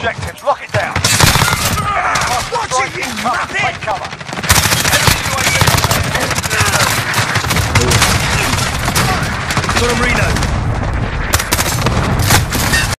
Objectives, lock it down. Watch it, you muppet! Take cover. Enemy Got him reload.